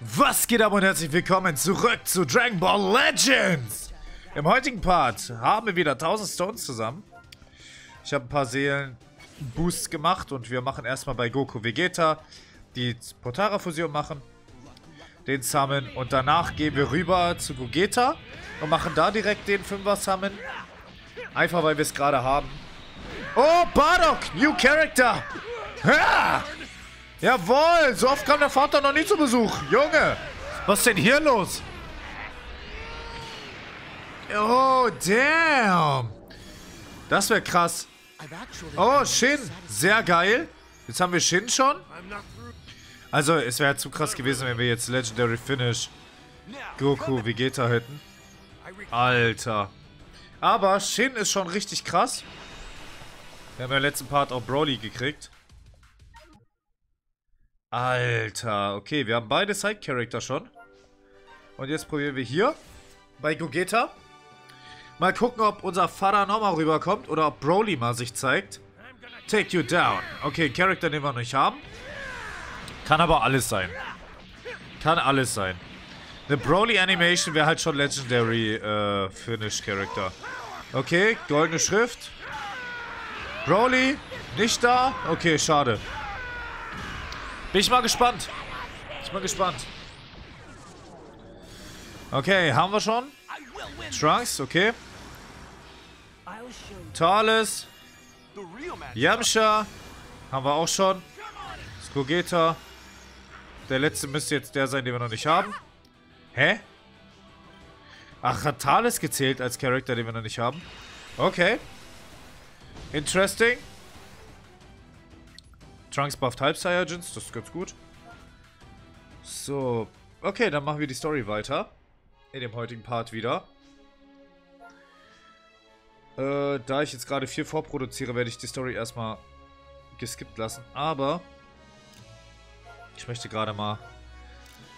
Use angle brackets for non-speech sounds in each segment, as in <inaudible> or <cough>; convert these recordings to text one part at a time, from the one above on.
Was geht ab und herzlich willkommen zurück zu Dragon Ball Legends! Im heutigen Part haben wir wieder 1000 Stones zusammen. Ich habe ein paar Seelen-Boosts gemacht und wir machen erstmal bei Goku Vegeta die Potara-Fusion machen. Den Summon und danach gehen wir rüber zu Gogeta und machen da direkt den 5er Summon. Einfach weil wir es gerade haben. Oh, Bardock! New Character! Ja! Jawohl! So oft kam der Vater noch nie zu Besuch. Junge! Was ist denn hier los? Oh, damn! Das wäre krass. Oh, Shin. Sehr geil. Jetzt haben wir Shin schon. Also, es wäre zu krass gewesen, wenn wir jetzt Legendary Finish Goku Vegeta hätten. Alter. Aber Shin ist schon richtig krass. Wir haben ja im letzten Part auch Broly gekriegt. Alter. Okay, wir haben beide Side-Character schon. Und jetzt probieren wir hier bei Gogeta. Mal gucken, ob unser Vater nochmal rüberkommt oder ob Broly mal sich zeigt. Take you down. Okay, Charakter, den wir noch nicht haben. Kann aber alles sein. Kann alles sein. Eine Broly Animation wäre halt schon Legendary äh, Finish Character. Okay, goldene Schrift. Broly, nicht da? Okay, schade. Bin ich mal gespannt. Bin ich mal gespannt. Okay, haben wir schon. Trunks, okay. Thales. Yamcha. Haben wir auch schon. Skogeta. Der letzte müsste jetzt der sein, den wir noch nicht haben. Hä? Ach, hat Thales gezählt als Charakter, den wir noch nicht haben? Okay. Interesting. Trunks bufft Halb Saiyajins, das ist ganz gut. So. Okay, dann machen wir die Story weiter. In dem heutigen Part wieder. Äh, da ich jetzt gerade viel vorproduziere, werde ich die Story erstmal geskippt lassen. Aber ich möchte gerade mal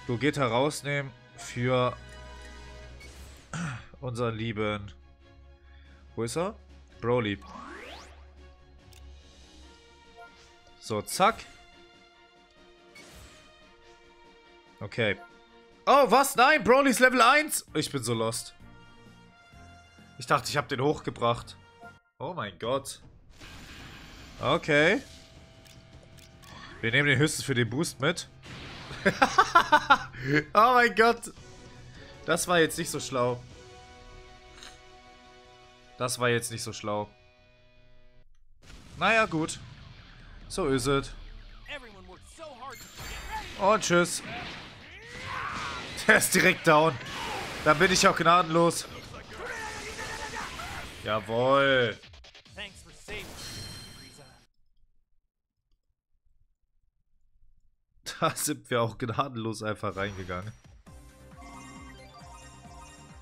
Gogeta rausnehmen für unseren lieben... Wo ist er? Broly. So, zack. Okay. Oh, was? Nein, Broly ist Level 1. Ich bin so lost. Ich dachte, ich habe den hochgebracht. Oh mein Gott. Okay. Wir nehmen den höchstens für den Boost mit. <laughs> oh mein Gott. Das war jetzt nicht so schlau. Das war jetzt nicht so schlau. Naja, gut. So ist es. Und tschüss. Der ist direkt down. Da bin ich auch gnadenlos. Jawohl. Da sind wir auch gnadenlos einfach reingegangen.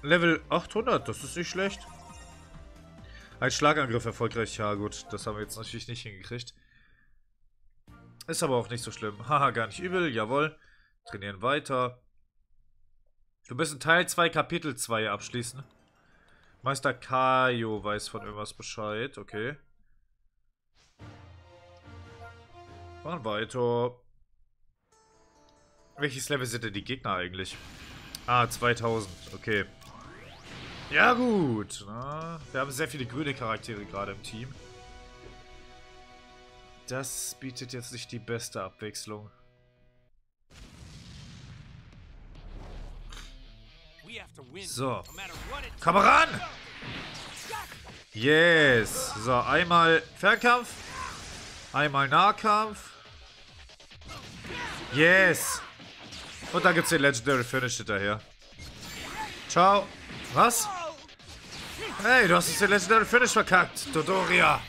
Level 800, das ist nicht schlecht. Ein Schlagangriff erfolgreich. Ja gut, das haben wir jetzt natürlich nicht hingekriegt. Ist aber auch nicht so schlimm. <laughs> Haha, gar nicht übel. Jawohl. Trainieren weiter. Wir müssen Teil 2, Kapitel 2 abschließen. Meister Kaio weiß von irgendwas Bescheid. Okay. Machen weiter. Welches Level sind denn die Gegner eigentlich? Ah, 2000. Okay. Ja gut. Na, wir haben sehr viele grüne Charaktere gerade im Team. Das bietet jetzt nicht die beste Abwechslung. So. Komm ran! Yes. So, einmal Fernkampf. Einmal Nahkampf. Yes. Und dann gibt es den Legendary Finish hinterher. Ciao. Was? Hey, du hast uns den Legendary Finish verkackt, Dodoria.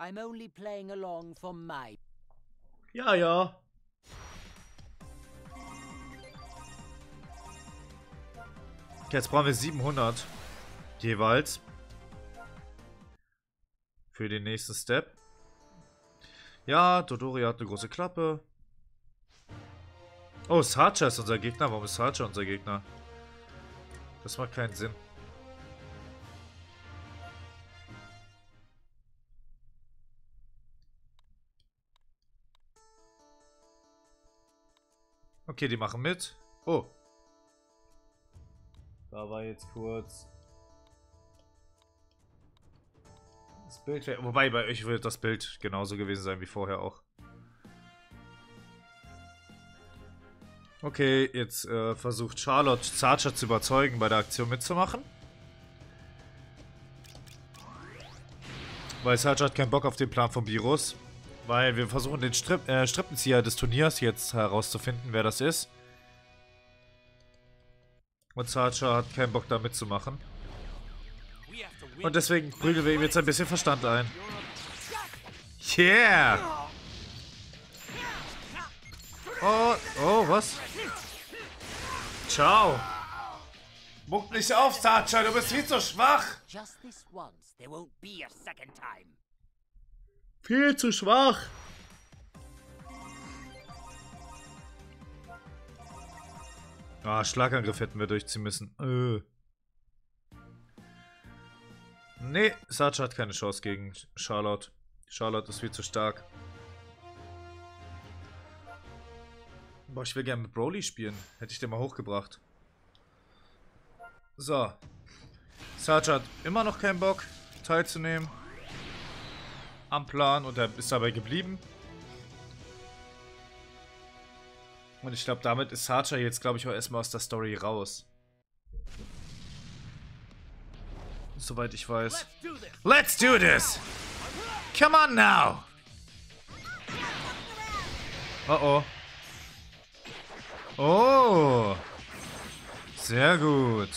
I'm only playing along for my... Ja, ja. Okay, jetzt brauchen wir 700 jeweils für den nächsten Step. Ja, Dodori hat eine große Klappe. Oh, Sacha ist unser Gegner. Warum ist Sacha unser Gegner? Das macht keinen Sinn. Okay, die machen mit. Oh. Da war jetzt kurz... Das Bild Wobei, bei euch wird das Bild genauso gewesen sein wie vorher auch. Okay, jetzt äh, versucht Charlotte Zarcher zu überzeugen, bei der Aktion mitzumachen. Weil Sarge hat keinen Bock auf den Plan von Virus. Weil wir versuchen den Strip, äh, Strippenzieher des Turniers jetzt herauszufinden, wer das ist. Und Sarge hat keinen Bock da mitzumachen. Und deswegen prügeln wir ihm jetzt ein bisschen Verstand ein. Yeah! Oh, oh, was? Ciao. Muck nicht auf, Sarge, du bist viel zu schwach. Just this once, there won't be a second time. Viel zu schwach. Ah, Schlagangriff hätten wir durchziehen müssen. Äh. Nee, Sarge hat keine Chance gegen Charlotte. Charlotte ist viel zu stark. Boah, ich will gerne mit Broly spielen. Hätte ich den mal hochgebracht. So. Sarge hat immer noch keinen Bock, teilzunehmen. Am Plan und er ist dabei geblieben. Und ich glaube, damit ist Sarge jetzt, glaube ich, auch erstmal aus der Story raus. Soweit ich weiß. Let's do this! Come on now! Oh oh. Oh! Sehr gut.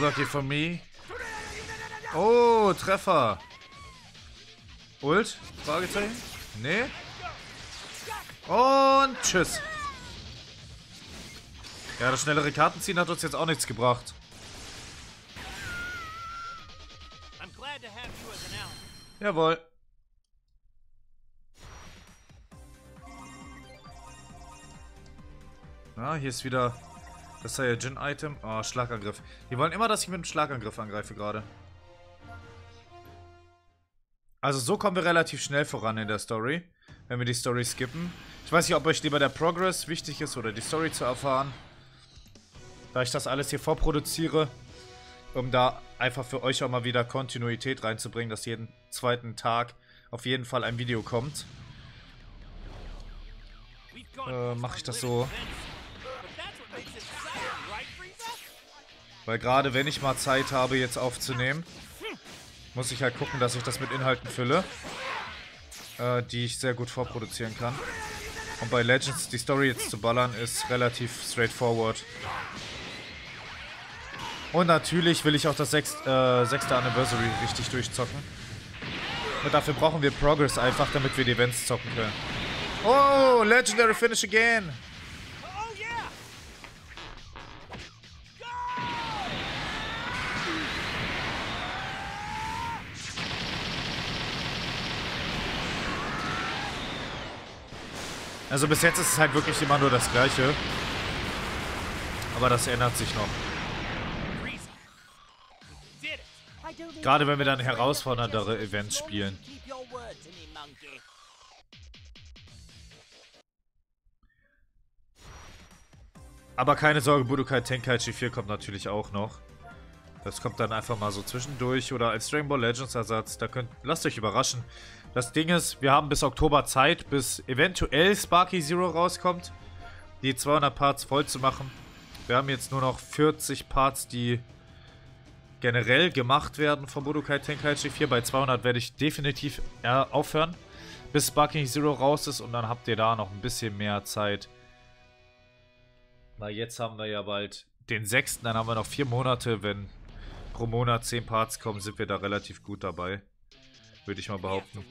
Lucky for me. Oh, Treffer. Ult? Fragezeichen? Nee. Und tschüss. Ja, das schnellere Kartenziehen hat uns jetzt auch nichts gebracht. Jawohl. Na, hier ist wieder das Saiyajin-Item. Oh, Schlagangriff. Die wollen immer, dass ich mit dem Schlagangriff angreife gerade. Also so kommen wir relativ schnell voran in der Story, wenn wir die Story skippen. Ich weiß nicht, ob euch lieber der Progress wichtig ist oder die Story zu erfahren. Da ich das alles hier vorproduziere, um da einfach für euch auch mal wieder Kontinuität reinzubringen, dass jeden zweiten Tag auf jeden Fall ein Video kommt. Äh, mache ich das so. Weil gerade wenn ich mal Zeit habe, jetzt aufzunehmen, muss ich halt gucken, dass ich das mit Inhalten fülle, äh, die ich sehr gut vorproduzieren kann. Und bei Legends die Story jetzt zu ballern, ist relativ straightforward. Und natürlich will ich auch das äh, sechste Anniversary richtig durchzocken. Und dafür brauchen wir Progress einfach, damit wir die Events zocken können. Oh, Legendary Finish again! Also bis jetzt ist es halt wirklich immer nur das Gleiche. Aber das ändert sich noch. Gerade wenn wir dann herausforderndere Events spielen. Aber keine Sorge, Budokai Tenkaichi 4 kommt natürlich auch noch. Das kommt dann einfach mal so zwischendurch oder als Dragon Ball Legends Ersatz. Da könnt, lasst euch überraschen. Das Ding ist, wir haben bis Oktober Zeit, bis eventuell Sparky Zero rauskommt, die 200 Parts voll zu machen. Wir haben jetzt nur noch 40 Parts, die generell gemacht werden von Budokai Tenkaichi 4. Bei 200 werde ich definitiv aufhören, bis Sparking Zero raus ist und dann habt ihr da noch ein bisschen mehr Zeit. Weil jetzt haben wir ja bald den 6., dann haben wir noch 4 Monate. Wenn pro Monat 10 Parts kommen, sind wir da relativ gut dabei. Würde ich mal behaupten.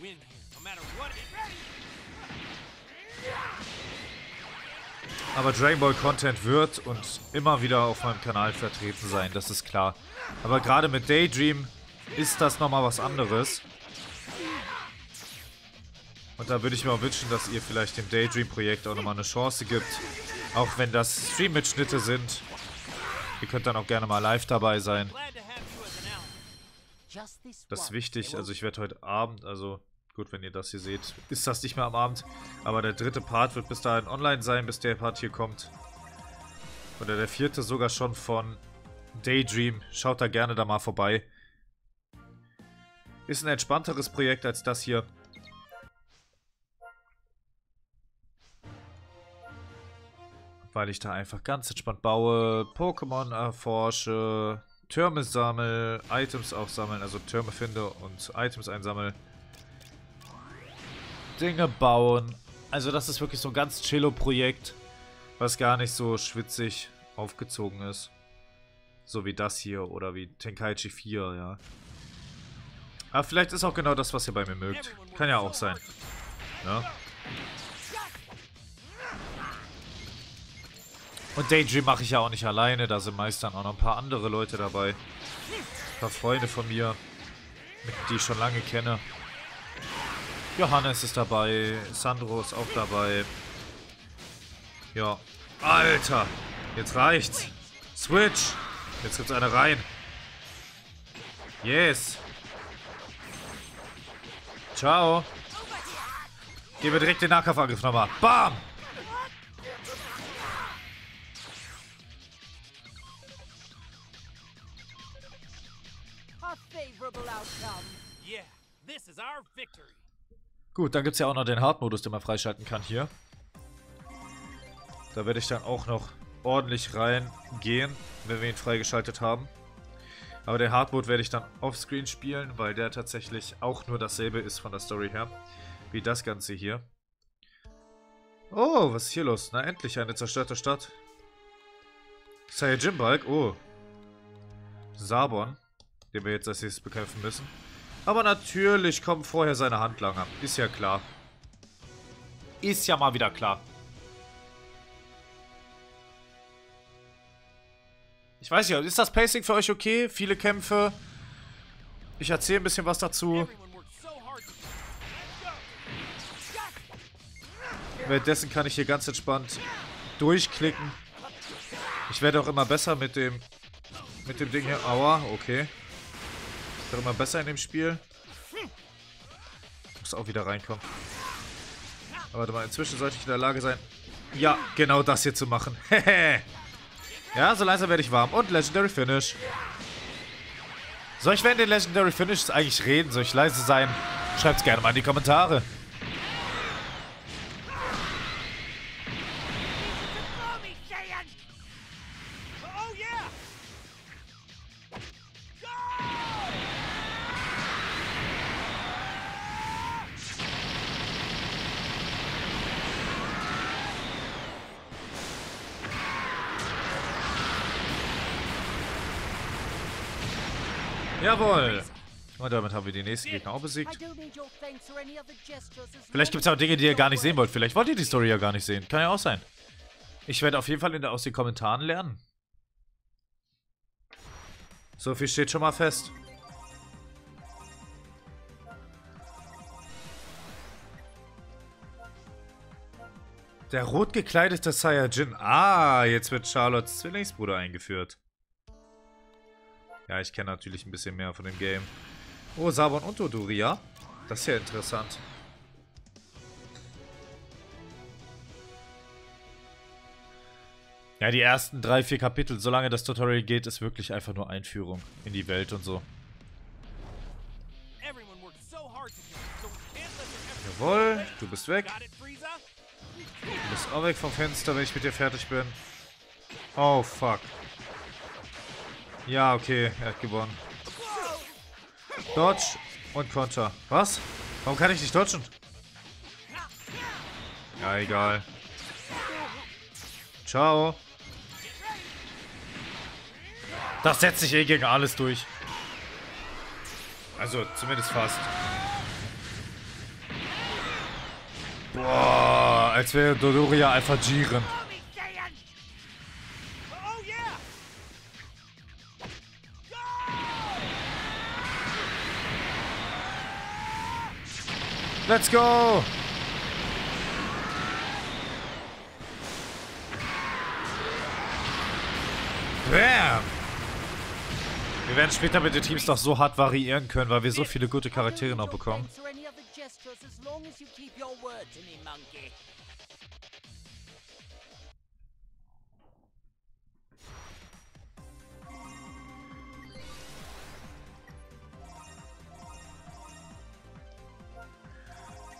Aber Dragon Ball Content wird und immer wieder auf meinem Kanal vertreten sein, das ist klar. Aber gerade mit Daydream ist das nochmal was anderes. Und da würde ich mir auch wünschen, dass ihr vielleicht dem Daydream-Projekt auch nochmal eine Chance gibt. Auch wenn das Stream-Mitschnitte sind. Ihr könnt dann auch gerne mal live dabei sein. Das ist wichtig. Also ich werde heute Abend, also Gut, wenn ihr das hier seht, ist das nicht mehr am Abend. Aber der dritte Part wird bis dahin online sein, bis der Part hier kommt. Oder der vierte sogar schon von Daydream. Schaut da gerne da mal vorbei. Ist ein entspannteres Projekt als das hier. Weil ich da einfach ganz entspannt baue, Pokémon erforsche, Türme sammle, Items aufsammeln, also Türme finde und Items einsammle. Dinge bauen. Also das ist wirklich so ein ganz chillo-Projekt, was gar nicht so schwitzig aufgezogen ist. So wie das hier oder wie Tenkaichi 4, ja. Aber vielleicht ist auch genau das, was ihr bei mir mögt. Kann ja auch sein. Ja. Und Daydream mache ich ja auch nicht alleine. Da sind meist dann auch noch ein paar andere Leute dabei. Ein paar Freunde von mir, die ich schon lange kenne. Johannes ist dabei. Sandro ist auch dabei. Ja. Alter! Jetzt reicht's. Switch! Jetzt gibt's eine rein. Yes! Ciao! Gehen wir direkt den Nahkampfangriff nochmal. Bam! Gut, dann gibt es ja auch noch den Hard-Modus, den man freischalten kann hier. Da werde ich dann auch noch ordentlich reingehen, wenn wir ihn freigeschaltet haben. Aber den Hard-Mode werde ich dann offscreen spielen, weil der tatsächlich auch nur dasselbe ist von der Story her, wie das Ganze hier. Oh, was ist hier los? Na, endlich eine zerstörte Stadt. Saiyajin-Balk, oh. Sabon, den wir jetzt als nächstes bekämpfen müssen. Aber natürlich kommen vorher seine Handlanger. Ist ja klar. Ist ja mal wieder klar. Ich weiß nicht, ist das Pacing für euch okay? Viele Kämpfe. Ich erzähle ein bisschen was dazu. Währenddessen kann ich hier ganz entspannt durchklicken. Ich werde auch immer besser mit dem mit dem Ding hier. Aua, okay. Wird immer besser in dem Spiel. Muss auch wieder reinkommen. Aber warte mal, inzwischen sollte ich in der Lage sein, ja, genau das hier zu machen. <laughs> ja, so langsam werde ich warm. Und Legendary Finish. Soll ich während den Legendary Finishes eigentlich reden? Soll ich leise sein? Schreibt es gerne mal in die Kommentare. Jawohl. Und damit haben wir die nächsten Gegner auch besiegt. Vielleicht gibt es auch Dinge, die ihr gar nicht sehen wollt. Vielleicht wollt ihr die Story ja gar nicht sehen. Kann ja auch sein. Ich werde auf jeden Fall der, aus den Kommentaren lernen. So viel steht schon mal fest. Der rot gekleidete Saiyajin. Ah, jetzt wird Charlottes Zwillingsbruder eingeführt. Ja, ich kenne natürlich ein bisschen mehr von dem Game. Oh, Sabon und Odoria. Das ist ja interessant. Ja, die ersten drei, vier Kapitel, solange das Tutorial geht, ist wirklich einfach nur Einführung in die Welt und so. Jawohl, du bist weg. Du bist auch weg vom Fenster, wenn ich mit dir fertig bin. Oh, fuck. Ja, okay, er hat gewonnen. Dodge und Konter. Was? Warum kann ich nicht dodgen? Ja, egal. Ciao. Das setzt sich eh gegen alles durch. Also, zumindest fast. Boah, als wäre Dodoria einfach Jiren. Let's go! Bam! Wir werden später mit den Teams noch so hart variieren können, weil wir so viele gute Charaktere noch bekommen.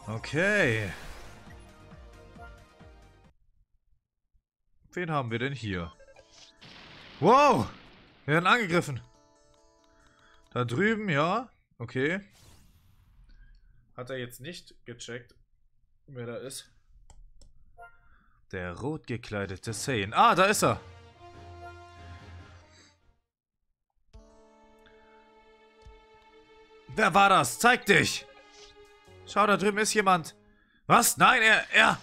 Okay. Wen haben wir denn hier? Wow! Wir werden angegriffen. Da drüben, ja. Okay. Hat er jetzt nicht gecheckt, wer da ist. Der rot gekleidete Saiyan. Ah, da ist er. Wer war das? Zeig dich! Schau, da drüben ist jemand. Was? Nein, er, er.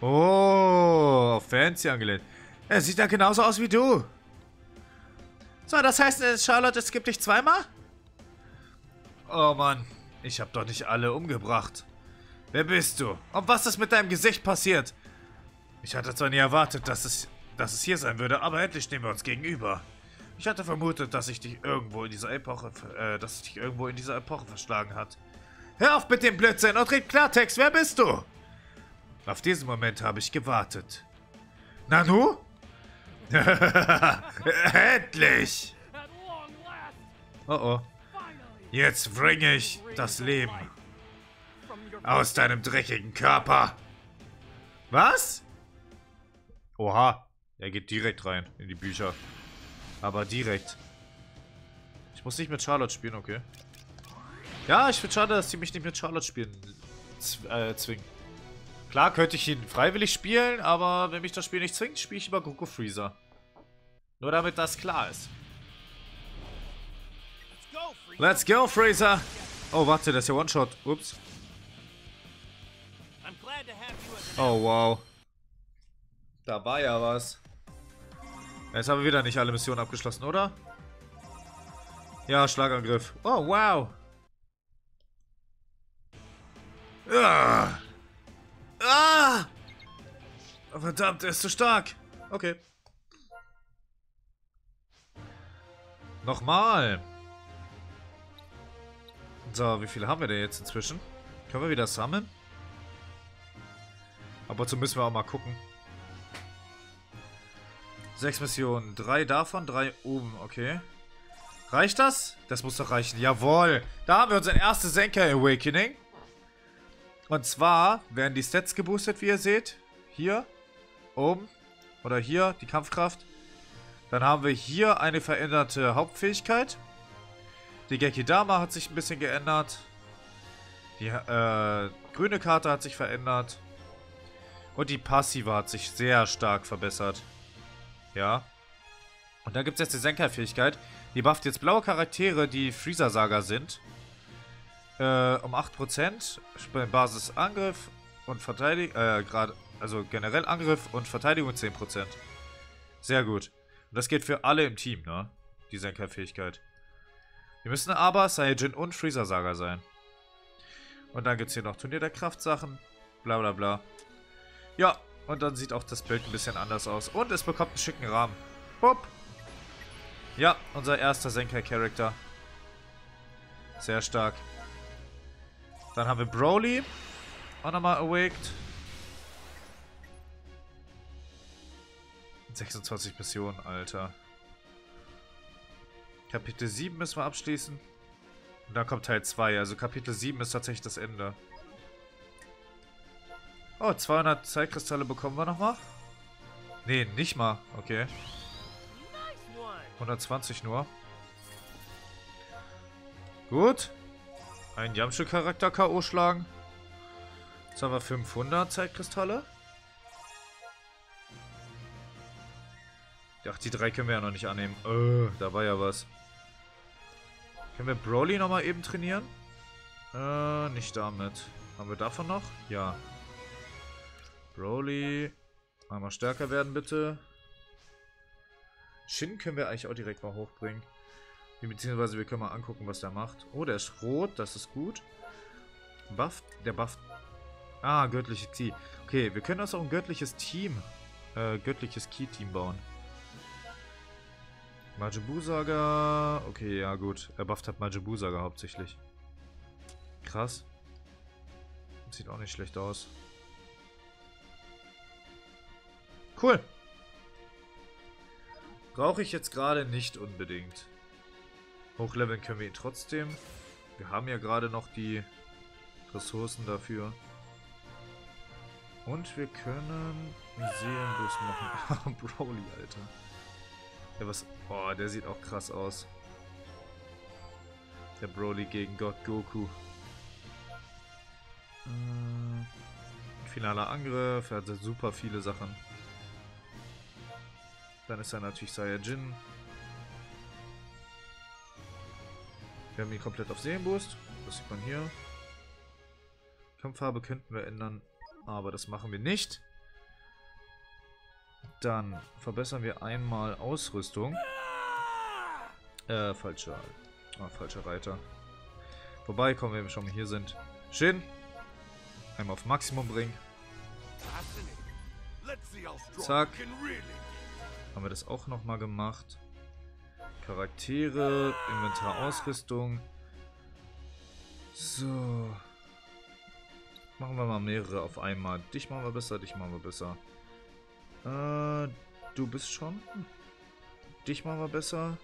Oh, fancy angelehnt. Er sieht ja genauso aus wie du. So, das heißt, äh, Charlotte, es gibt dich zweimal? Oh Mann, ich hab doch nicht alle umgebracht. Wer bist du? Und was ist mit deinem Gesicht passiert? Ich hatte zwar nie erwartet, dass es, dass es hier sein würde, aber endlich stehen wir uns gegenüber. Ich hatte vermutet, dass ich dich irgendwo in dieser Epoche, äh, dass dich irgendwo in dieser Epoche verschlagen hat. Hör auf mit dem Blödsinn und red Klartext. Wer bist du? Auf diesen Moment habe ich gewartet. Nanu? <laughs> Endlich! Oh oh. Jetzt bringe ich das Leben aus deinem dreckigen Körper. Was? Oha. Er geht direkt rein in die Bücher. Aber direkt. Ich muss nicht mit Charlotte spielen, okay. Ja, ich finde schade, dass sie mich nicht mit Charlotte spielen äh, zwingen. Klar könnte ich ihn freiwillig spielen, aber wenn mich das Spiel nicht zwingt, spiele ich über Goku Freezer. Nur damit das klar ist. Let's go, Freezer! Oh, warte, das ist ja One-Shot. Ups. Oh, wow. Da war ja was. Jetzt haben wir wieder nicht alle Missionen abgeschlossen, oder? Ja, Schlagangriff. Oh, wow. Ah. Ah. Verdammt, er ist zu stark. Okay. Nochmal. So, wie viele haben wir denn jetzt inzwischen? Können wir wieder sammeln? Aber dazu müssen wir auch mal gucken. Sechs Missionen. Drei davon, drei oben. Okay. Reicht das? Das muss doch reichen. Jawohl. Da haben wir unser erstes Senker Awakening. Und zwar werden die Stats geboostet, wie ihr seht. Hier, oben oder hier, die Kampfkraft. Dann haben wir hier eine veränderte Hauptfähigkeit. Die Gekidama hat sich ein bisschen geändert. Die äh, grüne Karte hat sich verändert. Und die Passive hat sich sehr stark verbessert. Ja. Und dann gibt es jetzt die Senkerfähigkeit. Die bufft jetzt blaue Charaktere, die Freezer-Saga sind äh, um 8%. Bei Basis Angriff und Verteidigung, äh, gerade, also generell Angriff und Verteidigung 10%. Sehr gut. Und das geht für alle im Team, ne? Die Senkerfähigkeit. Wir müssen aber Saiyajin und Freezer Saga sein. Und dann gibt es hier noch Turnier der Kraftsachen. Bla bla bla. Ja, und dann sieht auch das Bild ein bisschen anders aus. Und es bekommt einen schicken Rahmen. Hopp. Ja, unser erster Senker-Charakter. Sehr stark. Dann haben wir Broly. Auch nochmal awaked. 26 Missionen, Alter. Kapitel 7 müssen wir abschließen. Und dann kommt Teil 2. Also Kapitel 7 ist tatsächlich das Ende. Oh, 200 Zeitkristalle bekommen wir nochmal. Nee, nicht mal. Okay. 120 nur. Gut. Ein Yamcha-Charakter K.O. schlagen. Jetzt haben wir 500 Zeitkristalle. Ach, die drei können wir ja noch nicht annehmen. Äh, da war ja was. Können wir Broly nochmal eben trainieren? Äh, nicht damit. Haben wir davon noch? Ja. Broly. Einmal stärker werden, bitte. Shin können wir eigentlich auch direkt mal hochbringen. Beziehungsweise wir können mal angucken, was der macht. Oh, der ist rot, das ist gut. Buff, der Buff. Ah, göttliches Key. Okay, wir können uns auch ein göttliches Team, äh, göttliches Key-Team bauen. Majibu Saga. Okay, ja gut. Er bufft hat Majibu Saga hauptsächlich. krass. Sieht auch nicht schlecht aus. Cool. Brauche ich jetzt gerade nicht unbedingt. Hochleveln können wir ihn trotzdem. Wir haben ja gerade noch die Ressourcen dafür. Und wir können Seelenbus machen. <laughs> Broly, Alter. Ja, was... Oh, der sieht auch krass aus. Der Broly gegen Gott Goku. Äh, finaler Angriff. Er hat super viele Sachen. Dann ist er natürlich Saiyajin. Wir haben ihn komplett auf Seelenboost. Das sieht man hier. Kampffarbe könnten wir ändern, aber das machen wir nicht. Dann verbessern wir einmal Ausrüstung. Äh, falscher, ah, falscher Reiter. Vorbei, kommen wenn wir schon mal hier sind. Shin. Einmal auf Maximum bringen. Zack. Haben wir das auch nochmal gemacht. Charaktere, Inventar, Ausrüstung. So. Machen wir mal mehrere auf einmal. Dich machen wir besser, dich machen wir besser. Äh, du bist schon. Dich machen wir besser.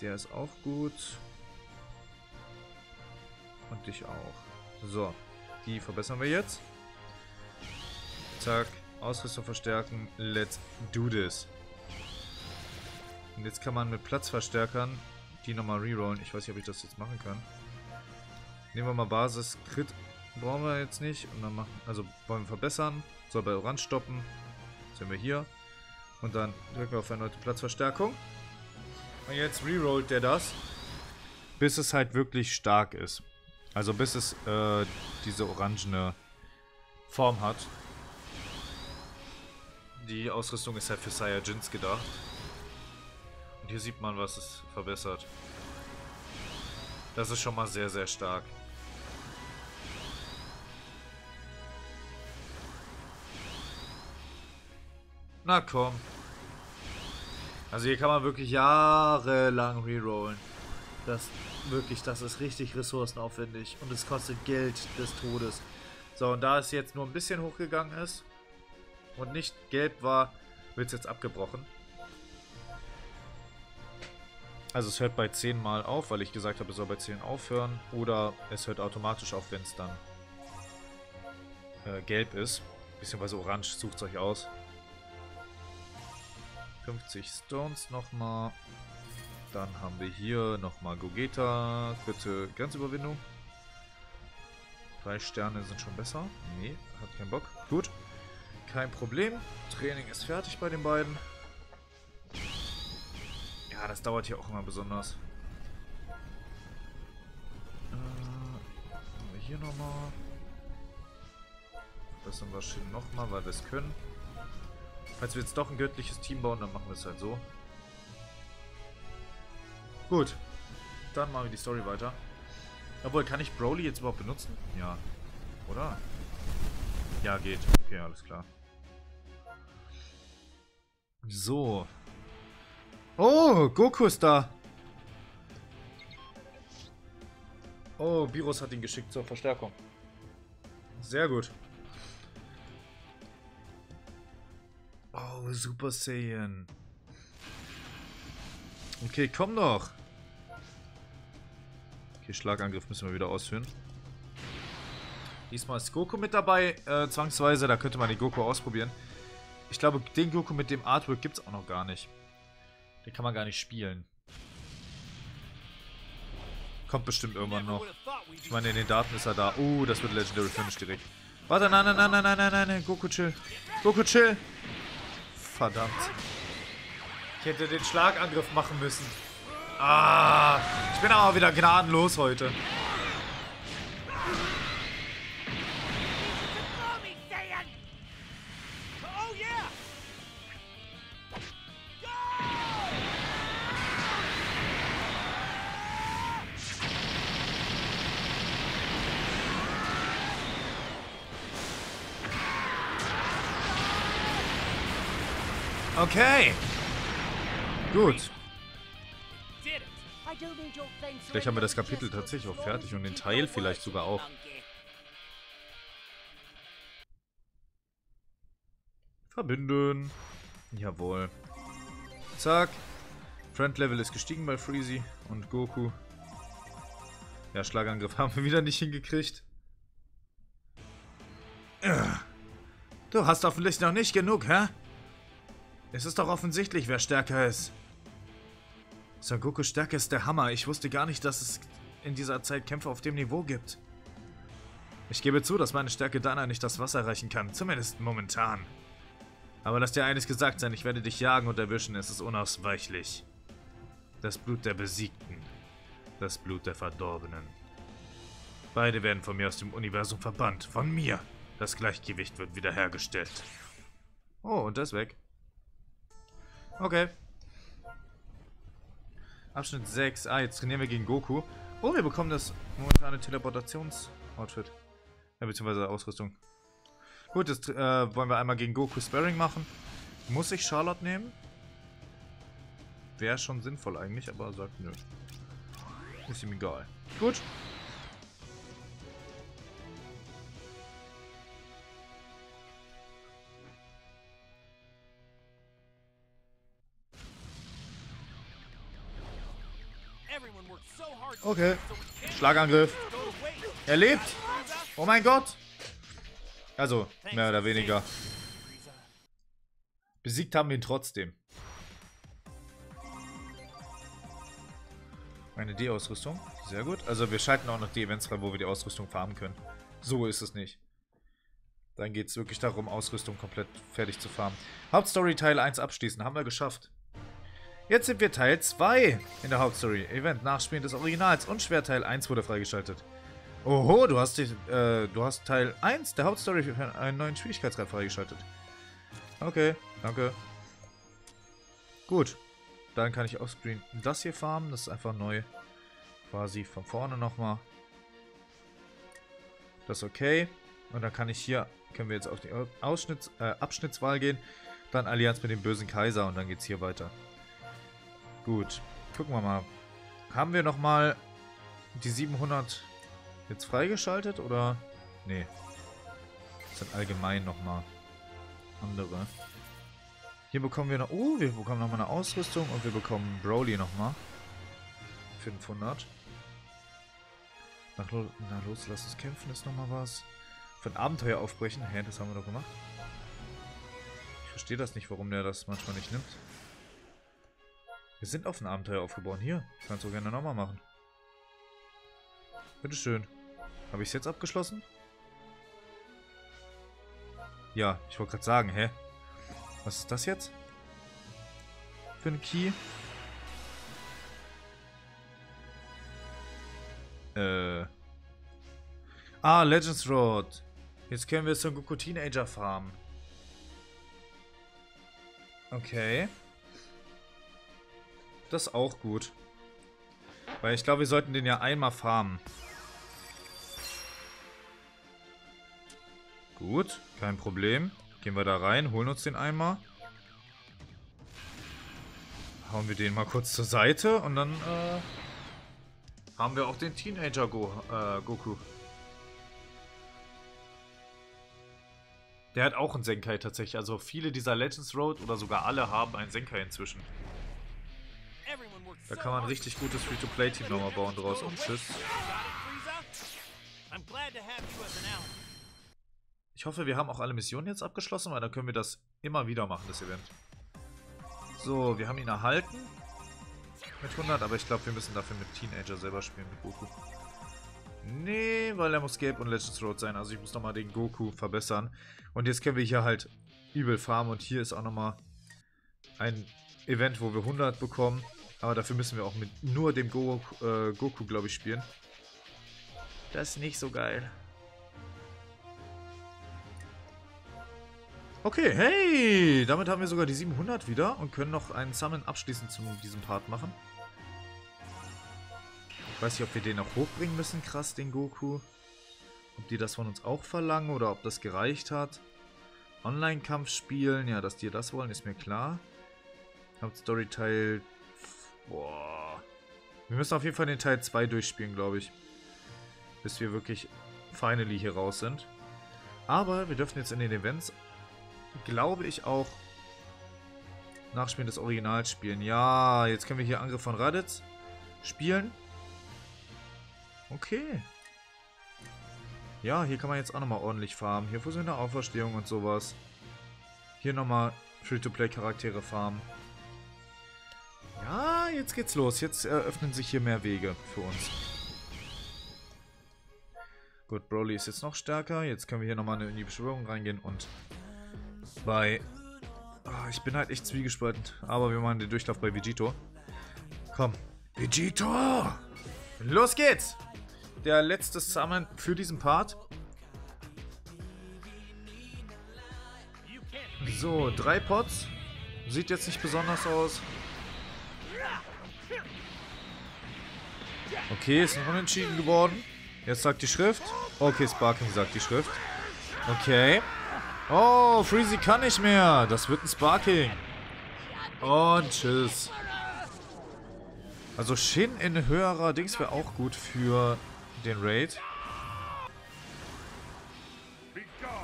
Der ist auch gut. Und dich auch. So. Die verbessern wir jetzt. Zack. Ausrüstung verstärken. Let's do this. Und jetzt kann man mit Platzverstärkern die nochmal rerollen. Ich weiß nicht, ob ich das jetzt machen kann. Nehmen wir mal Basis. Crit brauchen wir jetzt nicht. Und dann machen, also wollen wir verbessern. Soll bei Orange stoppen. Sehen wir hier. Und dann drücken wir auf erneute Platzverstärkung. Und jetzt rerollt der das. Bis es halt wirklich stark ist. Also bis es äh, diese orangene Form hat. Die Ausrüstung ist halt für Saiyajins gedacht. Hier sieht man, was es verbessert. Das ist schon mal sehr, sehr stark. Na komm. Also hier kann man wirklich jahrelang rerollen. Das wirklich, das ist richtig ressourcenaufwendig. Und es kostet Geld des Todes. So, und da es jetzt nur ein bisschen hochgegangen ist und nicht gelb war, wird es jetzt abgebrochen. Also es hört bei 10 Mal auf, weil ich gesagt habe, es soll bei 10 aufhören. Oder es hört automatisch auf, wenn es dann äh, gelb ist. Beziehungsweise orange, sucht es euch aus. 50 Stones nochmal. Dann haben wir hier nochmal Gogeta. Bitte Grenzüberwindung. Drei Sterne sind schon besser. Nee, hat keinen Bock. Gut. Kein Problem. Training ist fertig bei den beiden. Ja, das dauert hier auch immer besonders. Äh, hier nochmal. Das haben wir schön nochmal, weil wir es können. Falls wir jetzt doch ein göttliches Team bauen, dann machen wir es halt so. Gut. Dann machen wir die Story weiter. Obwohl, kann ich Broly jetzt überhaupt benutzen? Ja. Oder? Ja, geht. Okay, alles klar. So. Oh, Goku ist da. Oh, Virus hat ihn geschickt zur Verstärkung. Sehr gut. Oh, Super Saiyan. Okay, komm doch. Okay, Schlagangriff müssen wir wieder ausführen. Diesmal ist Goku mit dabei, äh, zwangsweise. Da könnte man den Goku ausprobieren. Ich glaube, den Goku mit dem Artwork gibt es auch noch gar nicht. Den kann man gar nicht spielen. Kommt bestimmt irgendwann noch. Ich meine, in den Daten ist er da. Oh, das wird Legendary Finish direkt. Warte, nein, nein, nein, nein, nein, nein, nein, nein. Goku chill. Goku chill. Verdammt. Ich hätte den Schlagangriff machen müssen. Ah, ich bin aber wieder gnadenlos heute. Okay. Gut. Vielleicht haben wir das Kapitel tatsächlich auch fertig und den Teil vielleicht sogar auch. Verbinden. Jawohl. Zack. Friend-Level ist gestiegen bei Freezy und Goku. Ja, Schlagangriff <laughs> haben wir wieder nicht hingekriegt. Du hast offensichtlich noch nicht genug, hä? Es ist doch offensichtlich, wer stärker ist. Son Gokus Stärke ist der Hammer. Ich wusste gar nicht, dass es in dieser Zeit Kämpfe auf dem Niveau gibt. Ich gebe zu, dass meine Stärke Dana nicht das Wasser reichen kann. Zumindest momentan. Aber lass dir eines gesagt sein, ich werde dich jagen und erwischen, es ist unausweichlich. Das Blut der Besiegten. Das Blut der Verdorbenen. Beide werden von mir aus dem Universum verbannt. Von mir. Das Gleichgewicht wird wiederhergestellt. Oh, und das weg. Okay. Abschnitt 6. Ah, jetzt trainieren wir gegen Goku. Oh, wir bekommen das momentane Teleportations-Outfit. Ja, beziehungsweise Ausrüstung. Gut, jetzt äh, wollen wir einmal gegen Goku Sparring machen. Muss ich Charlotte nehmen? Wäre schon sinnvoll eigentlich, aber sagt nö. Ist ihm egal. Gut. Okay. Schlagangriff. Er lebt! Oh mein Gott! Also, mehr oder weniger. Besiegt haben wir ihn trotzdem. Eine D-Ausrüstung. Sehr gut. Also wir schalten auch noch die Events frei, wo wir die Ausrüstung farmen können. So ist es nicht. Dann geht es wirklich darum, Ausrüstung komplett fertig zu farmen. Hauptstory Teil 1 abschließen. Haben wir geschafft. Jetzt sind wir Teil 2 in der Hauptstory. Event Nachspielen des Originals und Schwerteil 1 wurde freigeschaltet. Oho, du hast, die, äh, du hast Teil 1 der Hauptstory für einen neuen Schwierigkeitsgrad freigeschaltet. Okay, danke. Gut. Dann kann ich offscreen das hier farmen. Das ist einfach neu. Quasi von vorne nochmal. Das ist okay. Und dann kann ich hier, können wir jetzt auf die Ausschnitts, äh, Abschnittswahl gehen. Dann Allianz mit dem bösen Kaiser und dann geht's hier weiter. Gut. Gucken wir mal. Haben wir nochmal die 700 jetzt freigeschaltet oder? Nee. Das sind allgemein nochmal andere. Hier bekommen wir noch... Oh, wir bekommen nochmal eine Ausrüstung und wir bekommen Broly nochmal. 500. Nach na los, lass uns kämpfen, ist nochmal was. Von Abenteuer aufbrechen. Hä, das haben wir doch gemacht. Ich verstehe das nicht, warum der das manchmal nicht nimmt. Wir sind auf ein Abenteuer aufgebaut. Hier, kannst du gerne nochmal machen. Bitteschön. Habe ich es jetzt abgeschlossen? Ja, ich wollte gerade sagen, hä? Was ist das jetzt? Für ein Key? Äh. Ah, Legends Road. Jetzt können wir Son Goku Teenager farmen. Okay. Das ist auch gut. Weil ich glaube, wir sollten den ja einmal farmen. Gut, kein Problem. Gehen wir da rein, holen uns den einmal. Hauen wir den mal kurz zur Seite und dann äh, haben wir auch den Teenager Go äh, Goku. Der hat auch einen Senkai tatsächlich. Also viele dieser Legends Road oder sogar alle haben einen Senkai inzwischen. Da kann man hard richtig gutes Free-to-Play-Team nochmal bauen draus. Und tschüss. Ich hoffe, wir haben auch alle Missionen jetzt abgeschlossen, weil dann können wir das immer wieder machen, das Event. So, wir haben ihn erhalten. Mit 100, aber ich glaube, wir müssen dafür mit Teenager selber spielen, mit Goku. Nee, weil er muss Gelb und Legends Road sein. Also ich muss nochmal den Goku verbessern. Und jetzt können wir hier halt übel farmen. Und hier ist auch nochmal ein Event, wo wir 100 bekommen. Aber dafür müssen wir auch mit nur dem Go äh, Goku, glaube ich, spielen. Das ist nicht so geil. Okay, hey! Damit haben wir sogar die 700 wieder und können noch einen Summon abschließend zu diesem Part machen. Ich weiß nicht, ob wir den noch hochbringen müssen, krass, den Goku. Ob die das von uns auch verlangen oder ob das gereicht hat. Online-Kampf spielen, ja, dass die das wollen, ist mir klar. Hauptstory-Teil. Boah. Wir müssen auf jeden Fall den Teil 2 durchspielen, glaube ich. Bis wir wirklich finally hier raus sind. Aber wir dürfen jetzt in den Events, glaube ich, auch Nachspielen des Originals spielen. Ja, jetzt können wir hier Angriff von Raditz spielen. Okay. Ja, hier kann man jetzt auch nochmal ordentlich farmen. Hier Fusion der Auferstehung und sowas. Hier nochmal Free-to-Play-Charaktere farmen. Ja, jetzt geht's los. Jetzt eröffnen sich hier mehr Wege für uns. Gut, Broly ist jetzt noch stärker. Jetzt können wir hier nochmal in die Beschwörung reingehen und bei... Oh, ich bin halt echt zwiegespalten. Aber wir machen den Durchlauf bei Vegito. Komm. Vegito! Los geht's! Der letzte Summon für diesen Part. So, drei Pots. Sieht jetzt nicht besonders aus. Okay, ist ein Unentschieden geworden. Jetzt sagt die Schrift. Okay, Sparking sagt die Schrift. Okay. Oh, Freezy kann nicht mehr. Das wird ein Sparking. Und tschüss. Also Shin in höherer Dings wäre auch gut für den Raid.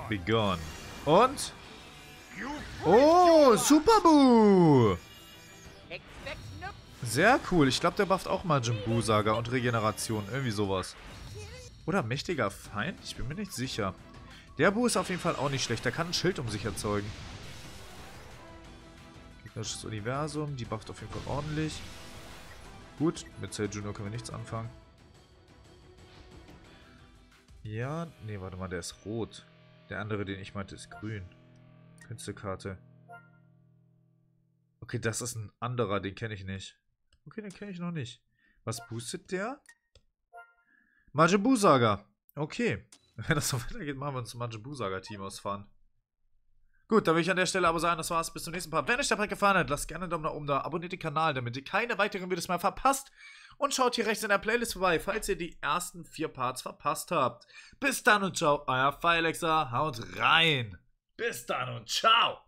Begun. Und? Oh, Super Boo! Sehr cool. Ich glaube, der bufft auch mal Jimbu Saga und Regeneration. Irgendwie sowas. Oder mächtiger Feind? Ich bin mir nicht sicher. Der Bu ist auf jeden Fall auch nicht schlecht. Der kann ein Schild um sich erzeugen. Gegnerisches Universum. Die bufft auf jeden Fall ordentlich. Gut, mit Cell Junior können wir nichts anfangen. Ja, nee, warte mal, der ist rot. Der andere, den ich meinte, ist grün. Künstlerkarte. Okay, das ist ein anderer, den kenne ich nicht. Okay, den kenne ich noch nicht. Was boostet der? Majibu Saga. Okay. <laughs> Wenn das so weitergeht, machen wir uns zum Majibu Saga Team ausfahren. Gut, dann will ich an der Stelle aber sagen, das war's. Bis zum nächsten Part. Wenn euch der Part gefallen hat, lasst gerne einen Daumen nach oben da. Abonniert den Kanal, damit ihr keine weiteren Videos mehr verpasst. Und schaut hier rechts in der Playlist vorbei, falls ihr die ersten vier Parts verpasst habt. Bis dann und ciao, euer Firelexer. Haut rein. Bis dann und ciao.